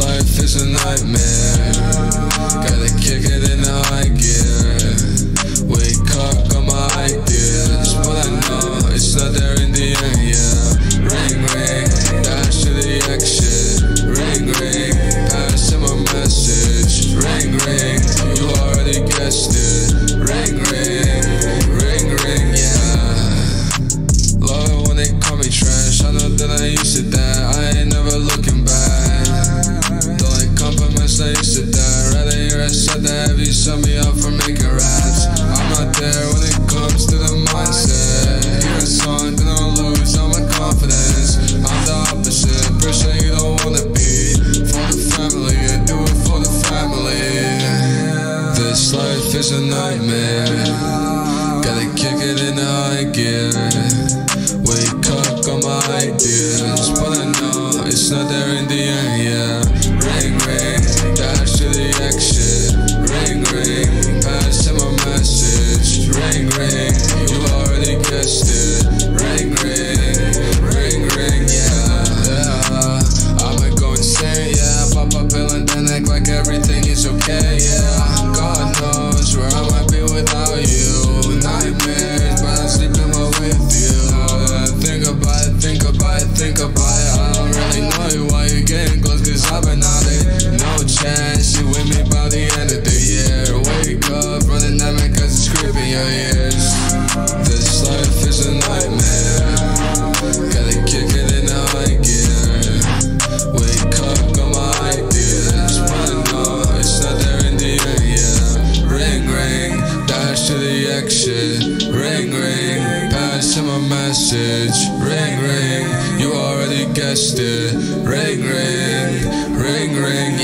life is a nightmare. Gotta kick it in the high gear. Wake up, got my ideas. But I know it's not there in the end, yeah. Ring, ring, dash to the exit. Ring, ring, pass him a message. Ring, ring, you already guessed it. Ring, ring, ring, ring, yeah. Love it when they call me trash I know that I used to that. I ain't never looking Set me up for making raps. I'm not there when it comes to the mindset. You're a son, do not lose all my confidence. I'm the opposite person you don't wanna be. For the family, I do it for the family. This life is a nightmare. Gotta kick it in high gear. Wake up on my ideas, but I know it's not there in the end. Ring, ring, pass him a message. Ring, ring, you already guessed it. Ring, ring, ring, ring.